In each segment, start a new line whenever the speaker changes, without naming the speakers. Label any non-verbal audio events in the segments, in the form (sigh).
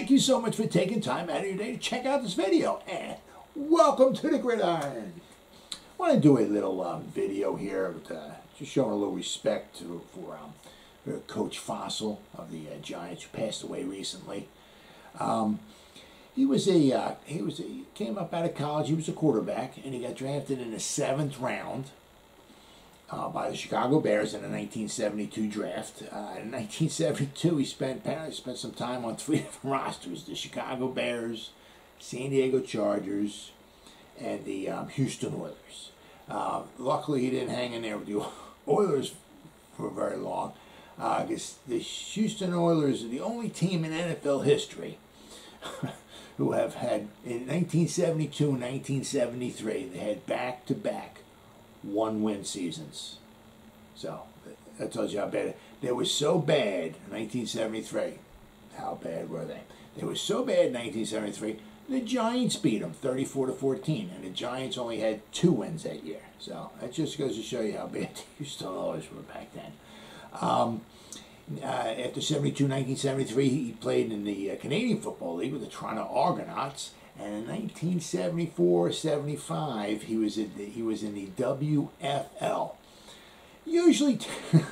thank you so much for taking time out of your day to check out this video. And welcome to the Gridiron. I want to do a little um, video here, with, uh, just showing a little respect to, for, um, Coach Fassel of the uh, Giants, who passed away recently. Um, he was a uh, he was a, came up out of college. He was a quarterback, and he got drafted in the seventh round uh, by the Chicago Bears in the 1972 draft. Uh, in 1972, he spent apparently spent some time on three (laughs) different rosters: the Chicago Bears, San Diego Chargers, and the um, Houston Oilers. Uh, luckily, he didn't hang in there with the (laughs) Oilers for very long. Uh, the Houston Oilers are the only team in NFL history (laughs) who have had in 1972 and 1973 they had back to back one win seasons. So that tells you how bad they were so bad in 1973. How bad were they? They were so bad in 1973. The Giants beat them 34 to 14, and the Giants only had two wins that year. So that just goes to show you how bad the (laughs) Houston Oilers were back then. Um, uh, after 72, 1973, he played in the uh, Canadian Football League with the Toronto Argonauts. And in 1974, 75, he was in the, he was in the WFL. Usually,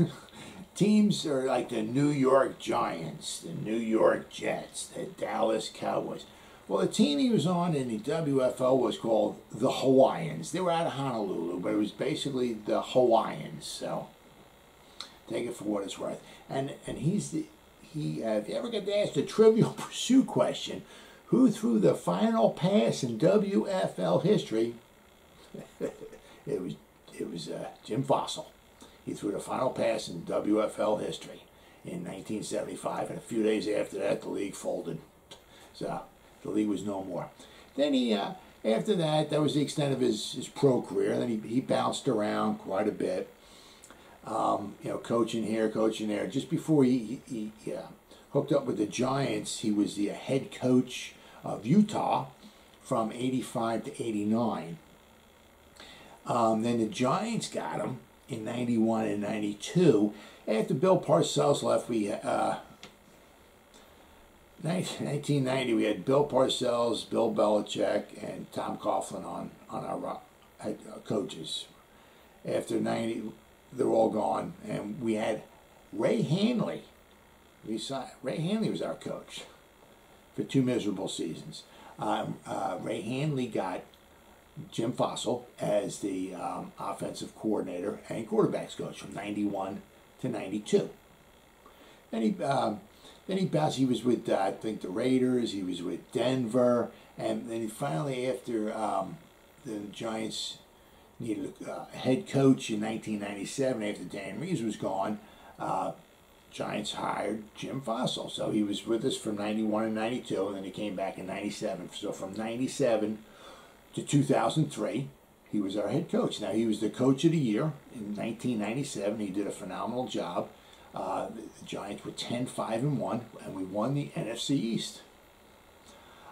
(laughs) teams are like the New York Giants, the New York Jets, the Dallas Cowboys. Well, the team he was on in the WFL was called the Hawaiians. They were out of Honolulu, but it was basically the Hawaiians. So take it for what it's worth. And and he's the he. Uh, if you ever get to ask the Trivial (laughs) Pursuit question, who threw the final pass in WFL history? (laughs) it was it was uh, Jim Fassel. He threw the final pass in WFL history in 1975, and a few days after that, the league folded. So the league was no more. Then he, uh, after that, that was the extent of his, his pro career. Then he, he bounced around quite a bit um, you know, coaching here, coaching there. Just before he, he, he uh, hooked up with the Giants, he was the head coach of Utah from 85 to 89. Um, then the Giants got him in 91 and 92. After Bill Parcells left, we uh, 1990 we had Bill Parcells, Bill Belichick, and Tom Coughlin on on our uh, coaches. After 90, they're all gone, and we had Ray Handley. We saw Ray Handley was our coach for two miserable seasons. Um, uh, Ray Handley got Jim Fassel as the um, offensive coordinator and quarterbacks coach from '91 to '92. Then he um, then he bounced. He was with uh, I think the Raiders. He was with Denver, and then he finally after um, the Giants needed a uh, head coach in 1997 after Dan Reeves was gone. Giants hired Jim Fassel. So he was with us from 91 and 92, and then he came back in 97. So from 97 to 2003, he was our head coach. Now, he was the coach of the year in 1997. He did a phenomenal job. Uh, the Giants were 10 5 and 1, and we won the NFC East.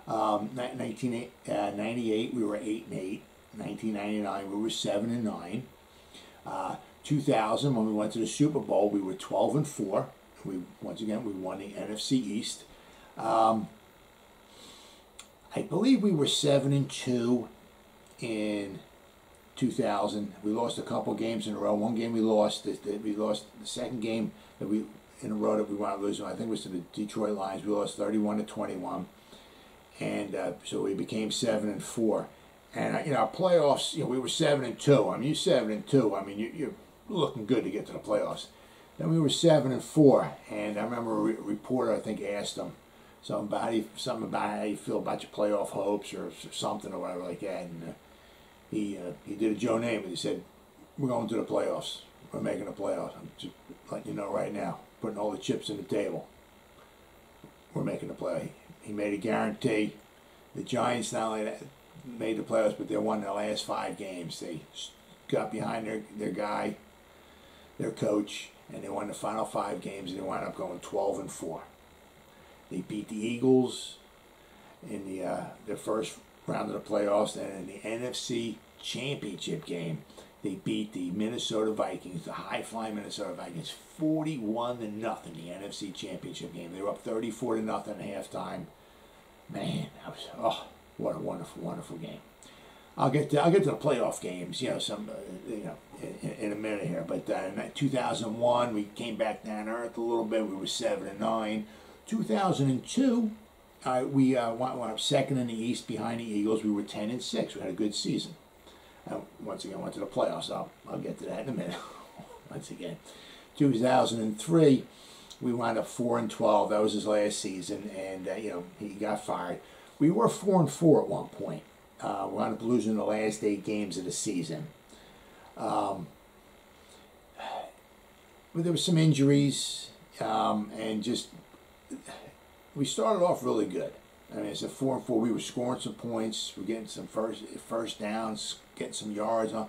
Um, 1998, uh, we were 8 and 8. 1999, we were 7 and 9. Uh, 2000, when we went to the Super Bowl, we were 12 and 4. We once again we won the NFC East. Um, I believe we were seven and two in 2000. We lost a couple games in a row. One game we lost. We lost the second game that we in a row that we up losing. I think it was to the Detroit Lions. We lost 31 to 21, and uh, so we became seven and four. And uh, you know, playoffs. You know, we were seven and two. I mean, you're seven and two. I mean, you, you're looking good to get to the playoffs. Then we were seven and four, and I remember a re- reporter I think asked him about something about how you feel about your playoff hopes or, something or whatever like that. And uh, he uh, he did a Joe name and He said, "We're going to the playoffs. We're making the playoffs. I'm just letting you know right now, putting all the chips in the table. We're making the play." He made a guarantee. The Giants not only made the playoffs, but they won their last five games. They got behind their, their guy, their coach, and they won the final five games, and they wound up going 12 and 4. They beat the Eagles in the uh, first round of the playoffs, and in the NFC Championship game, they beat the Minnesota Vikings, the high flying Minnesota Vikings, 41 to nothing, the NFC Championship game. They were up 34 to nothing at halftime. Man, that was, oh, what a wonderful, wonderful game. I'll get to, I'll get to the playoff games, you know, some, uh, you know, in, in, a minute here. But uh, in 2001, we came back down earth a little bit. We were seven and nine. 2002, uh, we uh, went, went up second in the East behind the Eagles. We were 10 and six. We had a good season. Uh, once again, went to the playoffs. I'll, I'll get to that in a minute. (laughs) once again, 2003, we wound up four and 12. That was his last season, and uh, you know he got fired. We were four and four at one point. Uh, we wound up losing the last eight games of the season. Um, but there were some injuries, um, and just we started off really good. I mean, it's a four and four. We were scoring some points. We're getting some first first downs, getting some yards on.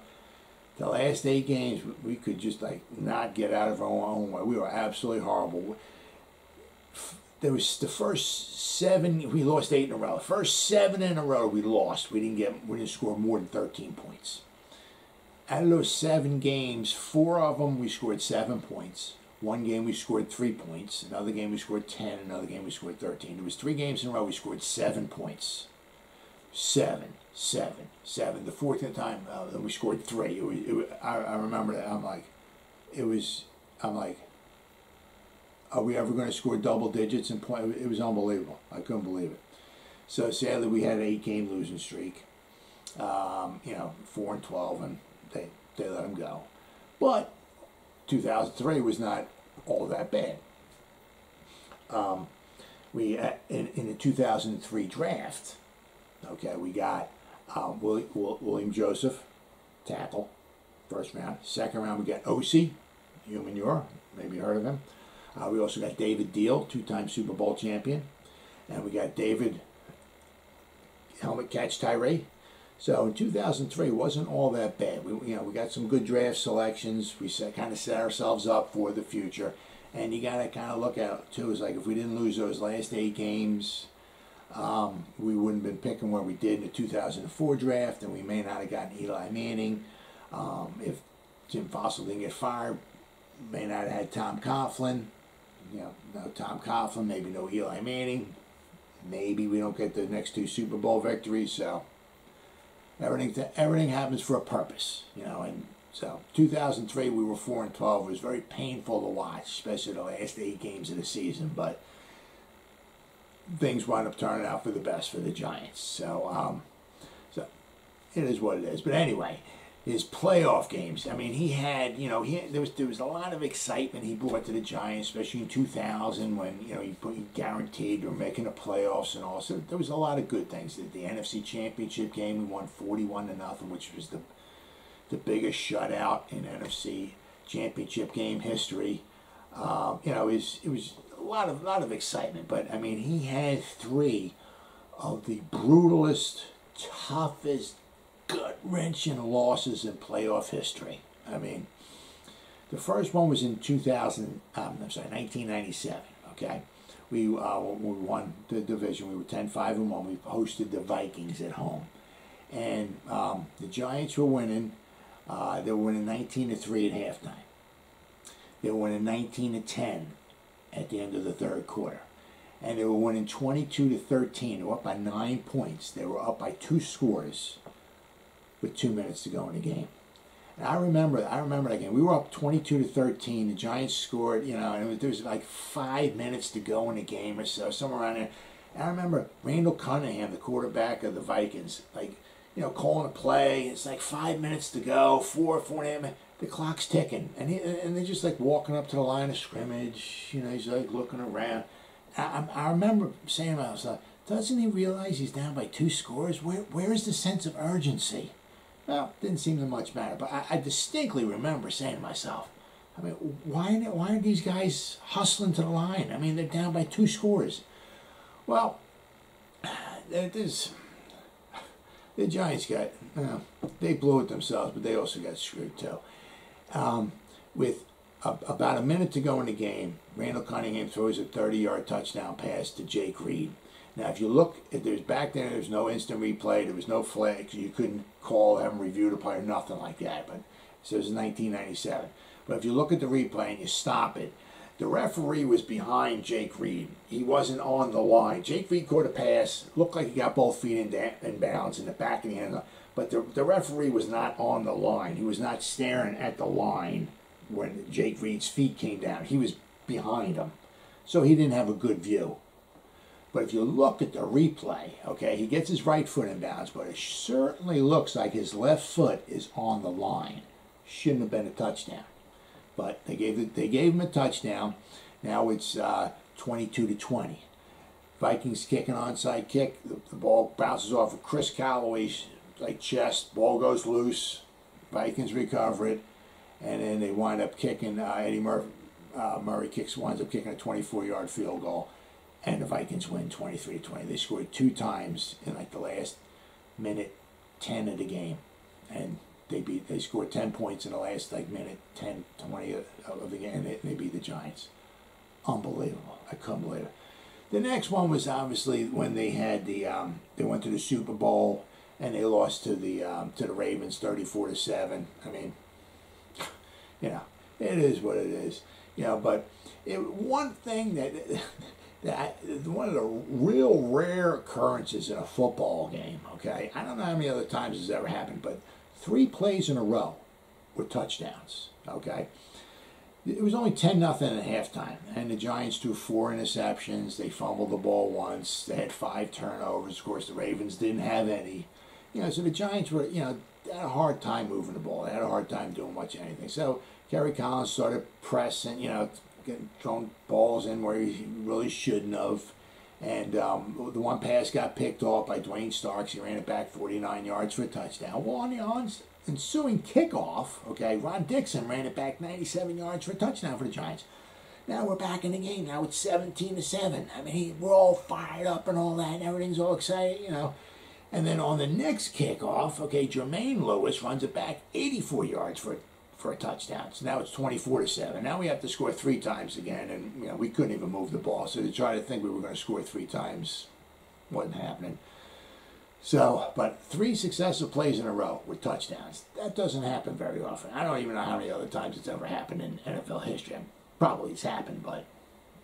The last eight games, we could just like not get out of our own way. We were absolutely horrible. There was the first seven. We lost eight in a row. The first seven in a row, we lost. We didn't get. We didn't score more than thirteen points. Out of those seven games, four of them we scored seven points. One game we scored three points. Another game we scored ten. Another game we scored thirteen. There was three games in a row we scored seven points. Seven, seven, seven. The fourth time uh, we scored three. It was, it was, I, I remember that. I'm like, it was. I'm like, are we ever going to score double digits in point? It was unbelievable. I couldn't believe it. So sadly, we had an eight-game losing streak. Um, you know, four and twelve, and they they let him go. But 2003 was not all that bad. Um, we uh, in, in the 2003 draft, okay, we got um, William, William Joseph, tackle, first round. Second round, we got Osi, Umenyiora, maybe you heard of him. Uh, we also got David Diehl, two-time Super Bowl champion, and we got David helmet catch Tyree, so in 2003, it wasn't all that bad. We, you know, we got some good draft selections. We set, kind of set ourselves up for the future. And you got to kind of look at too. Is like if we didn't lose those last eight games, um, we wouldn't have been picking where we did in the 2004 draft, and we may not have gotten Eli Manning. Um, if Jim Fassel didn't get fired, may not have had Tom Coughlin. You know, no Tom Coughlin, maybe no Eli Manning. Maybe we don't get the next two Super Bowl victories. So Everything everything happens for a purpose, you know. And so 2003, we were four and 12. It was very painful to watch, especially the last eight games of the season. But things wound up turning out for the best for the Giants. So, um, so it is what it is. But anyway, his playoff games. I mean, he had you know he there was there was a lot of excitement he brought to the Giants, especially in 2000 when you know he, he guaranteed were making the playoffs and all. So there was a lot of good things. The, the NFC Championship game, we won 41 to nothing, which was the the biggest shutout in NFC Championship game history. Um, you know, it was it was a lot of lot of excitement. But I mean, he had three of the brutalest, toughest wrenching losses in playoff history. I mean, the first one was in 2000, um, I'm sorry, 1997, okay? We, uh, we won the division. We were 10 5 and 1. We hosted the Vikings at home. And um, the Giants were winning. Uh, they were winning 19 to 3 at halftime. They were winning 19 to 10 at the end of the third quarter. And they were winning 22 to 13. They were up by nine points. They were up by two scores with two minutes to go in the game. And I remember, I remember that game. We were up 22 to 13. The Giants scored, you know, and it was, there was like five minutes to go in the game or so, somewhere around there. And I remember Randall Cunningham, the quarterback of the Vikings, like, you know, calling a play. It's like five minutes to go, four, four and a half. minutes. The clock's ticking, and he, and they're just like walking up to the line of scrimmage. You know, he's like looking around. I, I remember saying to myself, doesn't he realize he's down by two scores? Where where is the sense of urgency? Well, didn't seem to much matter, but I, I distinctly remember saying to myself, I mean, why, why are these guys hustling to the line? I mean, they're down by two scores. Well, there's the Giants got uh, they blew it themselves, but they also got screwed too. Um, with a, about a minute to go in the game, Randall Cunningham throws a 30-yard touchdown pass to Jake Reed. Now, if you look, if there's back then, there was no instant replay, there was no flag, you couldn't call, have them review the play, or nothing like that. But So it was 1997. But if you look at the replay and you stop it, the referee was behind Jake Reed. He wasn't on the line. Jake Reed caught a pass, looked like he got both feet in, da- in bounds in the back of the end. But the, the referee was not on the line. He was not staring at the line when Jake Reed's feet came down. He was behind him. So he didn't have a good view. But if you look at the replay, okay, he gets his right foot in bounds, but it certainly looks like his left foot is on the line. Shouldn't have been a touchdown. But they gave it, they gave him a touchdown. Now it's uh, 22 to 20. Vikings kick an onside kick. The, the ball bounces off of Chris Calloway's like chest. Ball goes loose. Vikings recover it, and then they wind up kicking. Uh, Eddie Murphy, uh, Murray kicks winds up kicking a 24-yard field goal, and the Vikings win 23 20. They scored two times in like the last minute 10 of the game, and they beat. They scored 10 points in the last like minute 10, 20 of, the game, and they, they beat the Giants. Unbelievable! I couldn't believe it. The next one was obviously when they had the um, they went to the Super Bowl and they lost to the um, to the Ravens thirty four to seven. I mean, (laughs) you know, it is what it is. You know, but it, one thing that (laughs) that one of the real rare occurrences in a football game. Okay, I don't know how many other times this ever happened, but three plays in a row were touchdowns. Okay. It was only 10 nothing at halftime, and the Giants threw four interceptions. They fumbled the ball once. They had five turnovers. Of course, the Ravens didn't have any. You know, so the Giants were, you know, had a hard time moving the ball. They had a hard time doing much anything. So Kerry Collins started pressing, you know, getting throwing balls in where he really shouldn't have. And um, the one pass got picked off by Duane Starks. He ran it back 49 yards for a touchdown. Well, on the ensuing kickoff, okay, Ron Dixon ran it back 97 yards for a touchdown for the Giants. Now we're back in the game. Now it's 17 to 7. I mean, we're all fired up and all that, and everything's all excited, you know. And then on the next kickoff, okay, Jermaine Lewis runs it back 84 yards for for a touchdown. So now it's 24 to 7. Now we have to score three times again, and you know we couldn't even move the ball. So to try to think we were going to score three times wasn't happening. So, but three successive plays in a row with touchdowns. That doesn't happen very often. I don't even know how many other times it's ever happened in NFL history. Probably it's happened, but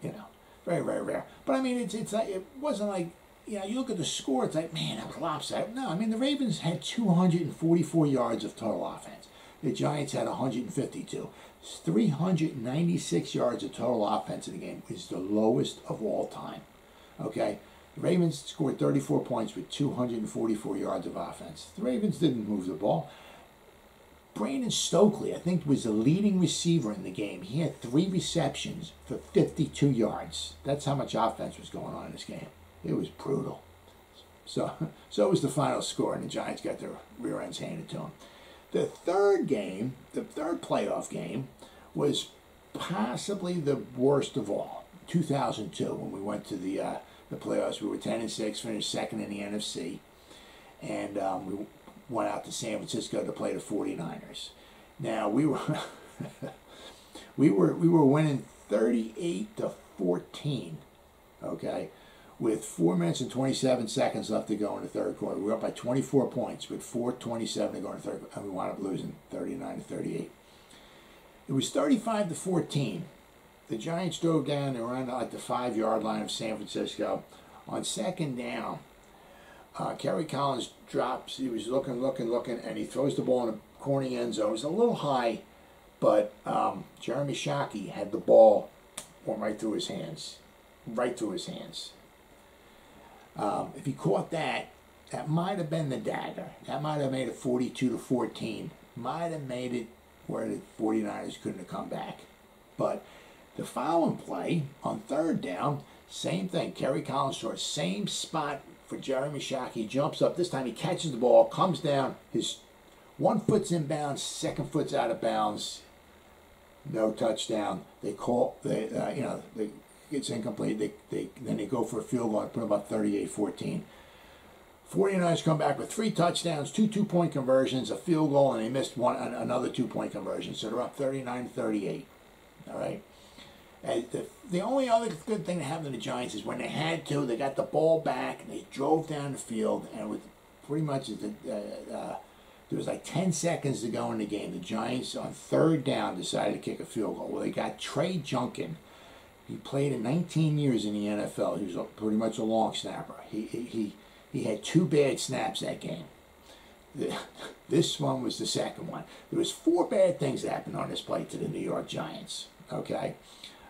you know, very, very rare. But I mean, it's it's like it wasn't like you know, you look at the score, it's like man, that was lopsided. No, I mean the Ravens had 244 yards of total offense. The Giants had 152. 396 yards of total offense in the game is the lowest of all time. Okay. The Ravens scored 34 points with 244 yards of offense. The Ravens didn't move the ball. Brandon Stokley, I think, was the leading receiver in the game. He had three receptions for 52 yards. That's how much offense was going on in this game. It was brutal. So, (laughs) so was the final score, and the Giants got their rear ends handed to them. The third game, the third playoff game, was possibly the worst of all. 2002, when we went to the uh, the playoffs. We were 10 and 6, finished second in the NFC. And um, we went out to San Francisco to play the 49ers. Now, we were (laughs) we were we were winning 38 to 14. Okay? With 4 minutes and 27 seconds left to go in the third quarter. We were up by 24 points with 4:27 to go in the third and we wound up losing 39 to 38. It was 35 to 14 the Giants drove down. Were on like the five yard line of San Francisco. On second down, uh, Kerry Collins drops. He was looking, looking, looking, and he throws the ball in a corny end zone. It was a little high, but um, Jeremy Shockey had the ball went right through his hands, right through his hands. Um, if he caught that, that might have been the dagger. That might have made it 42 to 14. Might have made it where the 49ers couldn't have come back. But the following play on third down, same thing. Kerry Collins short, same spot for Jeremy Shockey. He jumps up. This time he catches the ball, comes down. His one foot's in bounds, second foot's out of bounds. No touchdown. They call, they, uh, you know, they, it's incomplete. They, they, then they go for a field goal and put about 38-14. 49ers come back with three touchdowns, two two-point conversions, a field goal, and they missed one another two-point conversion. So they're up 39-38. All right. And the, the only other good thing that happened to the Giants is when they had to, they got the ball back and they drove down the field, and with pretty much the uh, uh, There was like 10 seconds to go in the game. The Giants, on third down, decided to kick a field goal. Well, they got Trey Junkin. He played in 19 years in the NFL. He was pretty much a long snapper. He, he, he had two bad snaps that game. (laughs) This one was the second one. There was four bad things that happened on this play to the New York Giants. Okay,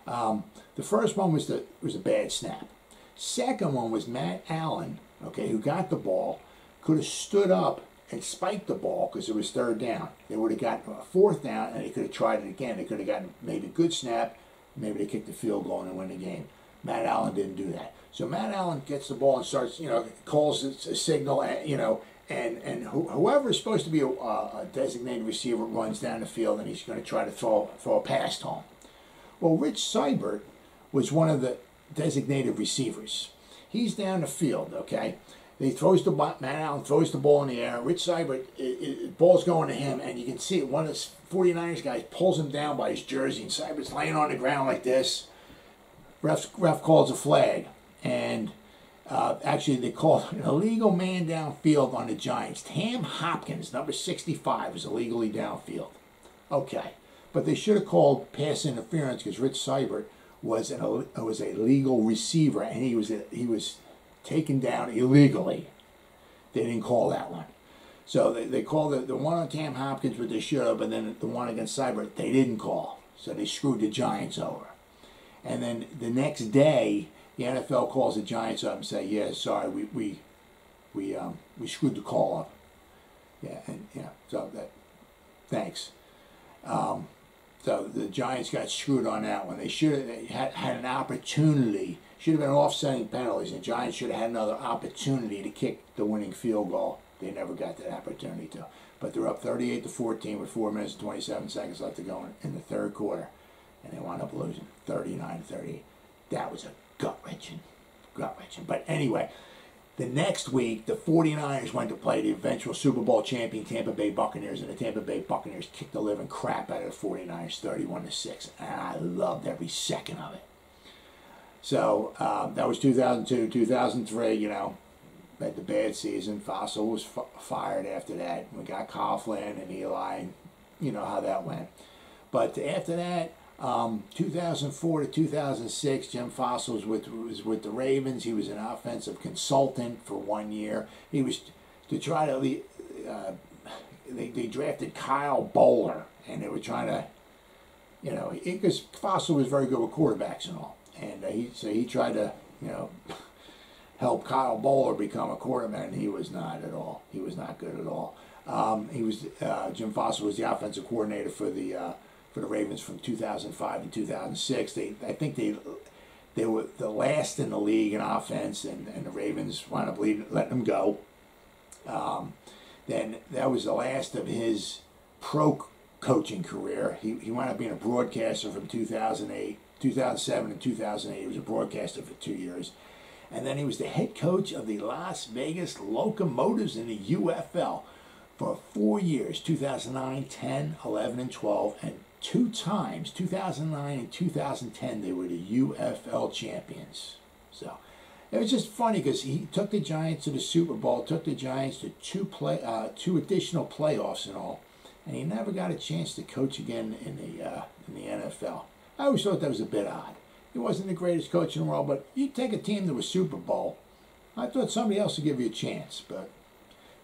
um, the first one was the was a bad snap. Second one was Matt Allen. Okay, who got the ball, could have stood up and spiked the ball because it was third down. They would have gotten a fourth down and they could have tried it again. They could have gotten maybe a good snap. Maybe they kicked the field goal and win the game. Matt Allen didn't do that. So Matt Allen gets the ball and starts, you know, calls a signal, eh, you know, and and wh- whoever is supposed to be a, a, designated receiver runs down the field and he's going to try to throw throw a pass him. Well, Rich Seibert was one of the designated receivers. He's down the field, okay. He throws the Matt Allen throws the ball in the air. Rich Seibert, it, it, ball's going to him, and you can see it. One of the 49ers guys pulls him down by his jersey, and Seibert's laying on the ground like this. Ref, ref calls a flag, and uh, actually, they called (laughs) an illegal man downfield on the Giants. Tam Hopkins, number 65, was illegally downfield. Okay, but they should have called pass interference because Rich Seibert was an was a legal receiver and he was a, he was taken down illegally. They didn't call that one. So they, they called the, the one on Tam Hopkins, but they should have, and then the one against Seibert, they didn't call. So they screwed the Giants over. And then the next day, the NFL calls the Giants up and say, "Yeah, sorry, we we we um, we screwed the call up." Yeah, and yeah, so that thanks. Um, so the Giants got screwed on that one. They should have had, had an opportunity. Should have been offsetting penalties, and Giants should have had another opportunity to kick the winning field goal. They never got that opportunity to. But they're up 38 to 14 with four minutes and 27 seconds left to go in, the third quarter, and they wound up losing 39 to 38. That was a gut wrenching, gut wrenching. But anyway, the next week, the 49ers went to play the eventual Super Bowl champion Tampa Bay Buccaneers, and the Tampa Bay Buccaneers kicked the living crap out of the 49ers 31 to 6. And I loved every second of it. So um, that was 2002, 2003, you know, had the bad season. Fassel was fired after that. We got Coughlin and Eli, you know how that went. But after that, um, 2004 to 2006, Jim Fassel was with, was with the Ravens. He was an offensive consultant for one year. He was to try to, uh, they, they drafted Kyle Boller, and they were trying to, you know, because Fassel was very good with quarterbacks and all. And uh, he, so he tried to, you know, help Kyle Boller become a quarterback, and he was not at all. He was not good at all. Um, he was uh, Jim Fassel was the offensive coordinator for the uh, for the Ravens from 2005 to 2006. They, I think they, they were the last in the league in offense, and, and the Ravens wound up leading, letting them go. Um, then that was the last of his pro coaching career. He, he wound up being a broadcaster from 2008, 2007, and 2008. He was a broadcaster for two years. And then he was the head coach of the Las Vegas Locomotives in the UFL for four years 2009, 10, 11, and 12. And two times, 2009 and 2010, they were the UFL champions. So it was just funny because he took the Giants to the Super Bowl, took the Giants to two play, uh, two additional playoffs and all, and he never got a chance to coach again in the uh, in the NFL. I always thought that was a bit odd. He wasn't the greatest coach in the world, but you take a team to a Super Bowl. I thought somebody else would give you a chance, but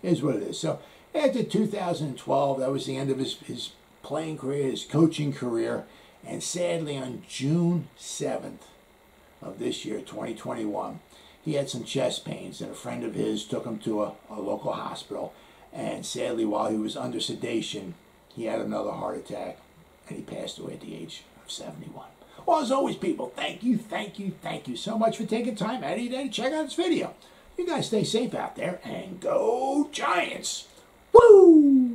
is what it is. So after 2012, that was the end of his, his playing career, his coaching career, and sadly on June 7th of this year, 2021, he had some chest pains, and a friend of his took him to a, a local hospital. And sadly, while he was under sedation, he had another heart attack, and he passed away at the age 71. Well, as always, people, thank you, thank you, thank you so much for taking time out of your day to check out this video. You guys stay safe out there, and go Giants! Woo!